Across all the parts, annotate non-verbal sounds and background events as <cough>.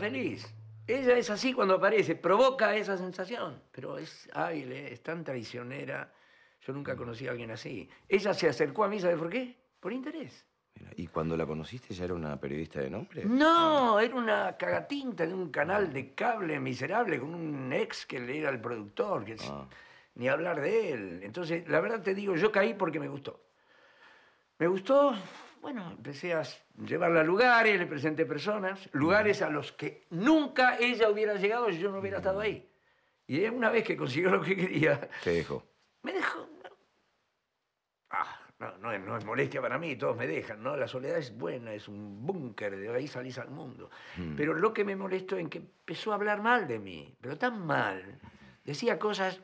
feliz. Ella es así cuando aparece, provoca esa sensación. Pero es hábil, ¿eh? es tan traicionera. Yo nunca conocí a alguien así. Ella se acercó a mí, ¿sabe por qué? Por interés. Mira, ¿Y cuando la conociste ya era una periodista de nombre? No, era una cagatinta de un canal de cable miserable con un ex que le era el productor, que Ah. ni hablar de él. Entonces, la verdad te digo, yo caí porque me gustó. Me gustó, bueno, empecé a llevarla a lugares, le presenté personas, lugares a los que nunca ella hubiera llegado si yo no hubiera estado ahí. Y una vez que consiguió lo que quería, Te dejo. me dejó. Ah, no, no, es, no es molestia para mí, todos me dejan, ¿no? La soledad es buena, es un búnker, de ahí salís al mundo. Pero lo que me molestó es que empezó a hablar mal de mí, pero tan mal. Decía cosas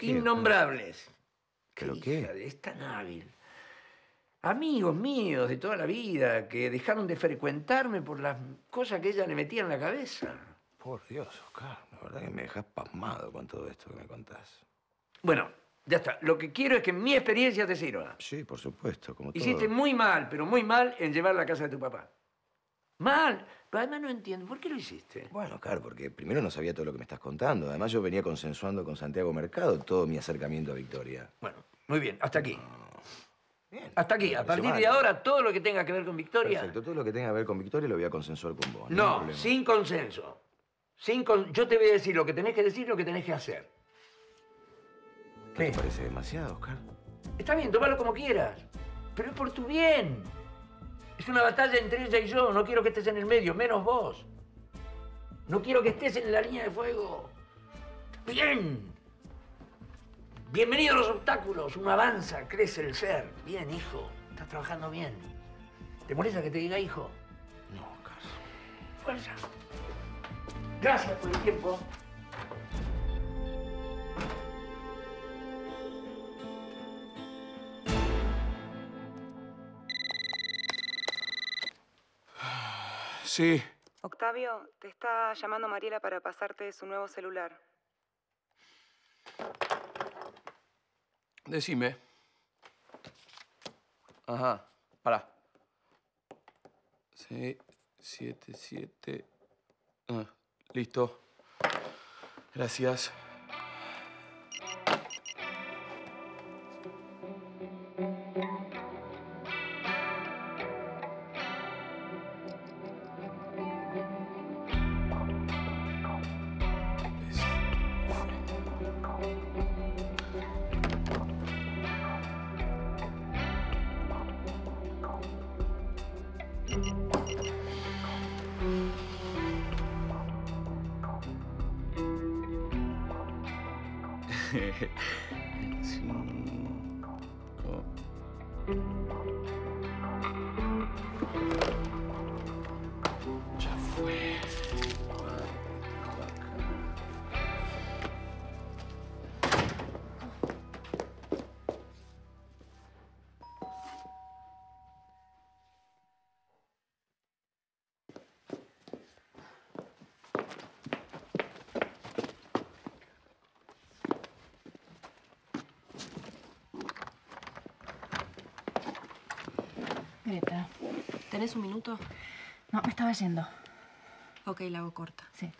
innombrables. ¿Pero qué? Es tan hábil. Amigos míos de toda la vida que dejaron de frecuentarme por las cosas que ella le metía en la cabeza. Por Dios, Oscar, la verdad que me dejas pasmado con todo esto que me contás. Bueno, ya está. Lo que quiero es que mi experiencia te sirva. Sí, por supuesto, como Hiciste muy mal, pero muy mal en llevar la casa de tu papá. Mal. Pero además no entiendo. ¿Por qué lo hiciste? Bueno, Oscar, porque primero no sabía todo lo que me estás contando. Además, yo venía consensuando con Santiago Mercado todo mi acercamiento a Victoria. Bueno, muy bien. Hasta aquí. Bien. Hasta aquí. A partir de ahora, todo lo que tenga que ver con Victoria. Perfecto, todo lo que tenga que ver con Victoria lo voy a consensuar con vos. No, sin consenso. Sin con- Yo te voy a decir lo que tenés que decir, lo que tenés que hacer. ¿Qué te parece demasiado, Oscar? Está bien, tómalo como quieras. Pero es por tu bien. Es una batalla entre ella y yo. No quiero que estés en el medio, menos vos. No quiero que estés en la línea de fuego. Bien. Bienvenido a los obstáculos. Uno avanza, crece el ser. Bien, hijo. Estás trabajando bien. ¿Te molesta que te diga hijo? No, Oscar. Fuerza. Gracias por el tiempo. Sí. Octavio, te está llamando Mariela para pasarte su nuevo celular. Decime. Ajá, pará. Sí, siete, siete. Ah, listo. Gracias. Cinco. <laughs> Ya Greta. ¿Tenés un minuto? No, me estaba yendo. Ok, la hago corta. Sí.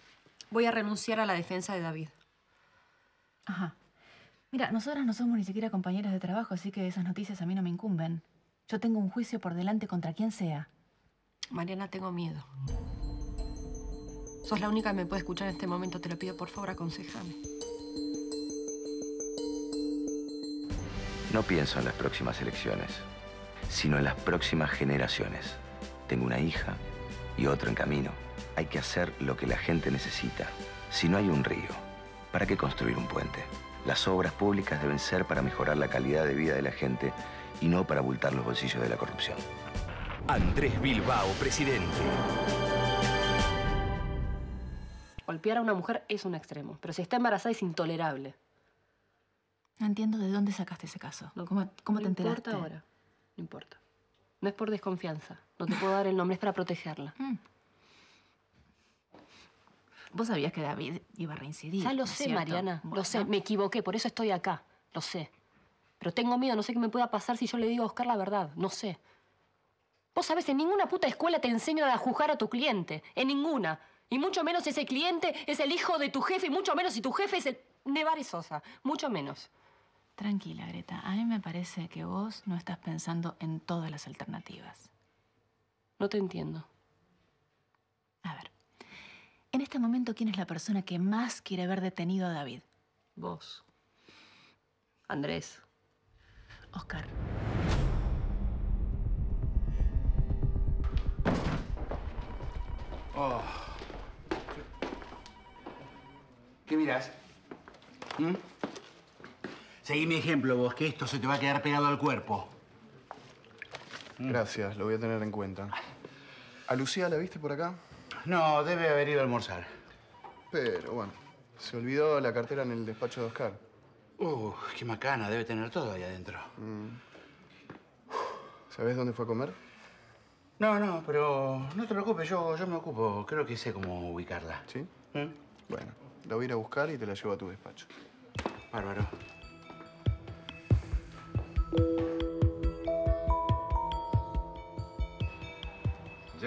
Voy a renunciar a la defensa de David. Ajá. Mira, nosotras no somos ni siquiera compañeras de trabajo, así que esas noticias a mí no me incumben. Yo tengo un juicio por delante contra quien sea. Mariana, tengo miedo. Sos la única que me puede escuchar en este momento. Te lo pido, por favor, aconsejame. No pienso en las próximas elecciones, sino en las próximas generaciones. Tengo una hija y otro en camino. Hay que hacer lo que la gente necesita. Si no hay un río, ¿para qué construir un puente? Las obras públicas deben ser para mejorar la calidad de vida de la gente y no para abultar los bolsillos de la corrupción. Andrés Bilbao, presidente. Golpear a una mujer es un extremo, pero si está embarazada es intolerable. No entiendo de dónde sacaste ese caso. ¿Cómo, cómo no te enteraste? importa ahora. No importa. No es por desconfianza. No te puedo dar el nombre, es para protegerla. Mm. Vos sabías que David iba a reincidir. Ya lo ¿no es sé, cierto? Mariana. Lo sé. Me equivoqué, por eso estoy acá. Lo sé. Pero tengo miedo, no sé qué me pueda pasar si yo le digo a Oscar la verdad. No sé. Vos sabés, en ninguna puta escuela te enseñan a juzgar a tu cliente. En ninguna. Y mucho menos ese cliente es el hijo de tu jefe, y mucho menos si tu jefe es el Nevares Sosa. Mucho menos. Tranquila, Greta. A mí me parece que vos no estás pensando en todas las alternativas. No te entiendo. A ver. En este momento, ¿quién es la persona que más quiere ver detenido a David? Vos. Andrés. Oscar. Oh. ¿Qué mirás? ¿Mm? Seguí mi ejemplo vos, que esto se te va a quedar pegado al cuerpo. Gracias, lo voy a tener en cuenta. ¿A Lucía la viste por acá? No, debe haber ido a almorzar. Pero bueno, se olvidó la cartera en el despacho de Oscar. Uh, qué macana, debe tener todo ahí adentro. ¿Sabés dónde fue a comer? No, no, pero no te preocupes, yo, yo me ocupo. Creo que sé cómo ubicarla. ¿Sí? ¿Mm? Bueno, la voy a ir a buscar y te la llevo a tu despacho. Bárbaro.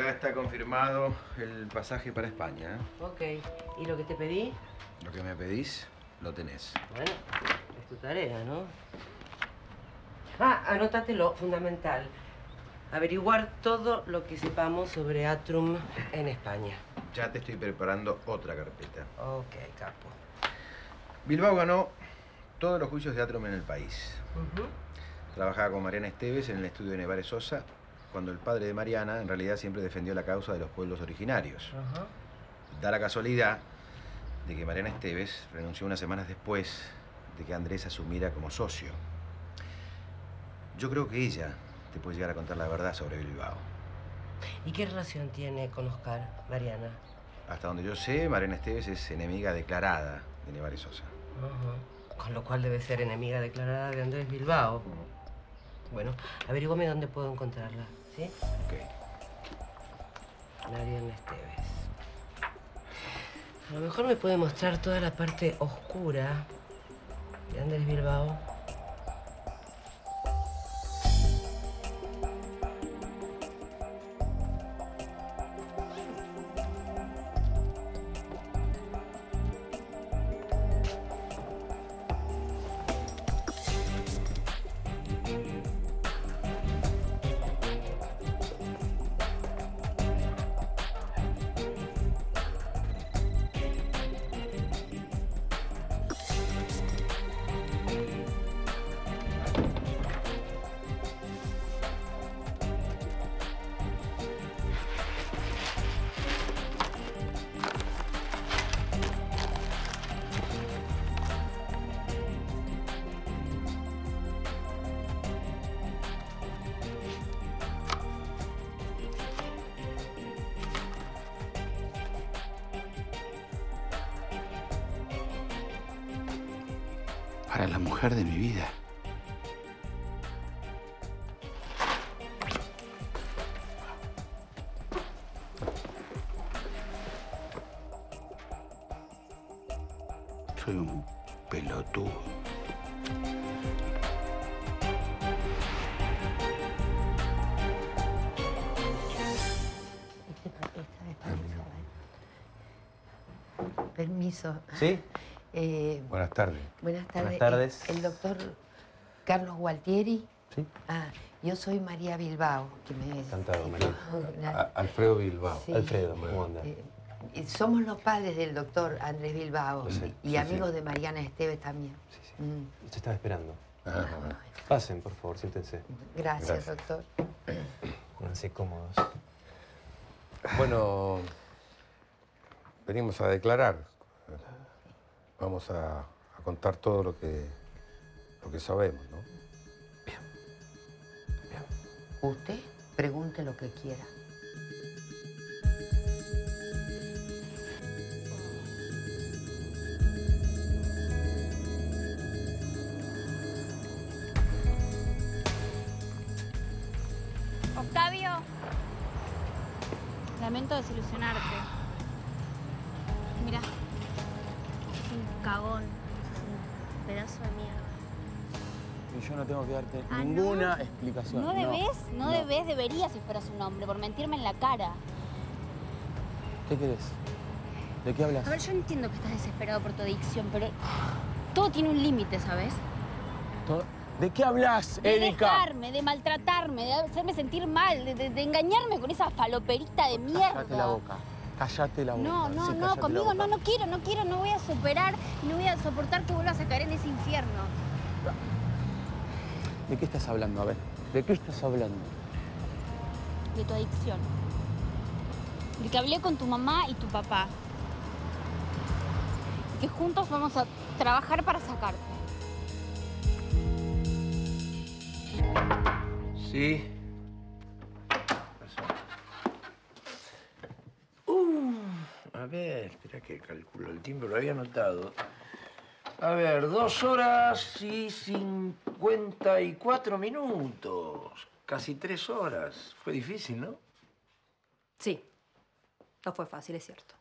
Ya está confirmado el pasaje para España. ¿eh? Ok. ¿Y lo que te pedí? Lo que me pedís, lo tenés. Bueno, es tu tarea, ¿no? Ah, anótate lo fundamental. Averiguar todo lo que sepamos sobre Atrum en España. Ya te estoy preparando otra carpeta. Ok, capo. Bilbao ganó todos los juicios de Atrum en el país. Ujú. Trabajaba con Mariana Esteves en el estudio de Nevares Sosa, cuando el padre de Mariana en realidad siempre defendió la causa de los pueblos originarios. Da la casualidad de que Mariana Esteves renunció unas semanas después de que Andrés asumiera como socio. Yo creo que ella te puede llegar a contar la verdad sobre Bilbao. ¿Y qué relación tiene con Oscar, Mariana? Hasta donde yo sé, Mariana Esteves es enemiga declarada de Nevares Sosa. Ajá. Con lo cual debe ser enemiga declarada de Andrés Bilbao. Bueno, averígame dónde puedo encontrarla, ¿sí? Ok. Mariana Esteves. A lo mejor me puede mostrar toda la parte oscura de Andrés Bilbao. Para la mujer de mi vida. Soy un pelotudo. Permiso. ¿Sí? Eh, Buenas tardes. buenas tardes. Buenas tardes. El, el doctor Carlos Gualtieri. Sí. Ah, yo soy María Bilbao. Que me, Encantado, María. <laughs> A- Alfredo Bilbao. Sí. Alfredo, ¿cómo anda? Eh, somos los padres del doctor Andrés Bilbao y sí, amigos sí. de Mariana Esteves también. Sí, sí. Mm, Se estaba esperando. Ah. Pasen, por favor, siéntense. gracias, Gracias. doctor. Pónganse cómodos. Bueno, venimos a declarar. Vamos a, a contar todo lo que, lo que sabemos, ¿no? Usted pregunte lo que quiera. Octavio, lamento desilusionarte. Yo no tengo que darte Ah, ninguna ¿no? explicación. No debes, no, debes, deberías si fueras un hombre, por mentirme en la cara. ¿Qué querés? ¿De qué hablas? A ver, yo entiendo que estás desesperado por tu adicción, pero todo tiene un límite, ¿sabes? Todo- ¿De qué hablas, De Erika? dejarme, de maltratarme, de hacerme sentir mal, de, de- de engañarme con esa faloperita de mierda. Cállate la boca. Cállate la boca. No, no, Sí, no, conmigo no, no quiero, no quiero, no voy a superar no voy a soportar que vuelvas a caer en ese infierno. ¿De qué estás hablando? A ver, ¿de qué estás hablando? De tu adicción. De que hablé con tu mamá y tu papá. Y que juntos vamos a trabajar para sacarte. Sí. Uh, a ver, espera que calculo el tiempo, lo había anotado. A ver, dos horas y cincuenta y cuatro minutos. Casi tres horas. Fue difícil, ¿no? Sí. No fue fácil, es cierto.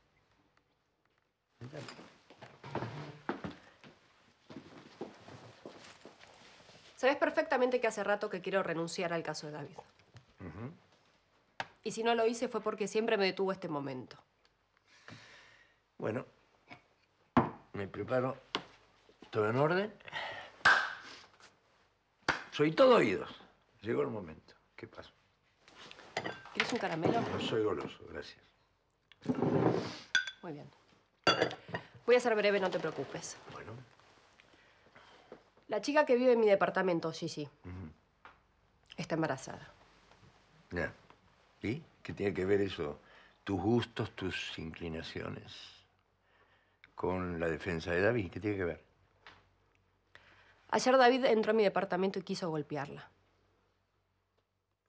Sabes perfectamente que hace rato que quiero renunciar al caso de David. Y si no lo hice fue porque siempre me detuvo este momento. Bueno, me preparo. ¿Todo en orden? Soy todo oídos. Llegó el momento. ¿Qué pasa? ¿Quieres un caramelo? No soy goloso, gracias. Muy bien. Voy a ser breve, no te preocupes. Bueno. La chica que vive en mi departamento, Gigi, está embarazada. Ya. ¿Y qué tiene que ver eso? Tus gustos, tus inclinaciones con la defensa de David. ¿Qué tiene que ver? Ayer David entró a mi departamento y quiso golpearla.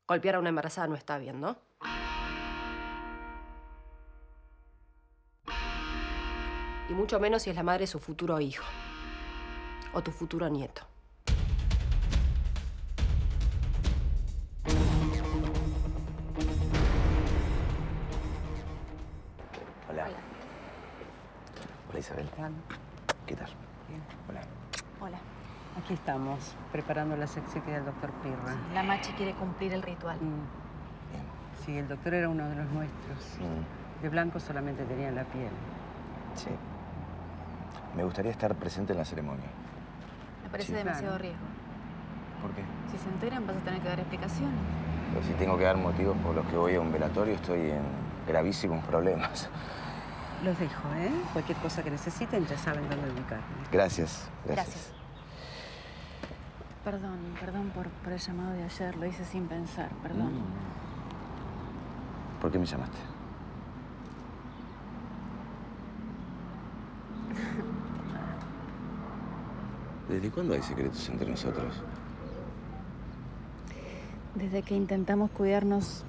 Golpear a una embarazada no está bien, ¿no? Y mucho menos si es la madre de su futuro hijo. O tu futuro nieto. Hola. Hola, Isabel. ¿Qué tal? Hola. Hola. Aquí estamos, preparando las exequias del doctor Pirra. La Machi quiere cumplir el ritual. Sí, el doctor era uno de los nuestros. De blanco solamente tenía la piel. Sí. Me gustaría estar presente en la ceremonia. Me parece Sí. demasiado Claro. riesgo. ¿Por qué? Si se enteran vas a tener que dar explicaciones. Pero si tengo que dar motivos por los que voy a un velatorio, estoy en gravísimos problemas. Los dejo, ¿eh? Cualquier cosa que necesiten ya saben dónde ubicarme. Gracias. Gracias. Perdón, perdón por, por el llamado de ayer. Lo hice sin pensar, perdón. ¿Por qué me llamaste? <laughs> ¿Desde cuándo hay secretos entre nosotros? Desde que intentamos cuidarnos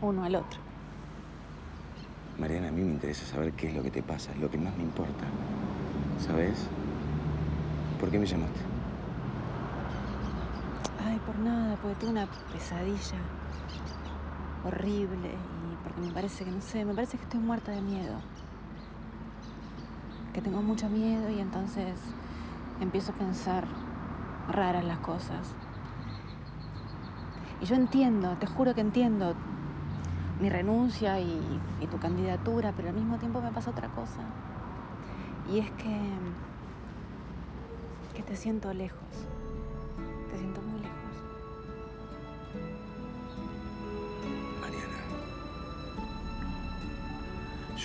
uno al otro. Mariana, a mí me interesa saber qué es lo que te pasa, es lo que más me importa. ¿Sabes? ¿Por qué me llamaste? Por nada, porque tuve una pesadilla horrible y porque me parece que, no sé, me parece que estoy muerta de miedo. Que tengo mucho miedo y entonces empiezo a pensar raras las cosas. Y yo entiendo, te juro que entiendo mi renuncia y, y tu candidatura, pero al mismo tiempo me pasa otra cosa. Y es que, que te siento lejos. Te siento muy lejos.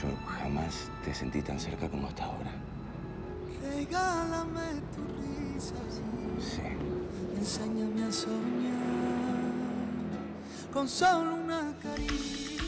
Yo jamás te sentí tan cerca como hasta ahora. Regálame tu risa. Sí. Enséñame a soñar con solo una caricia.